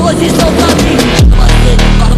Hoje estou sozinho, mas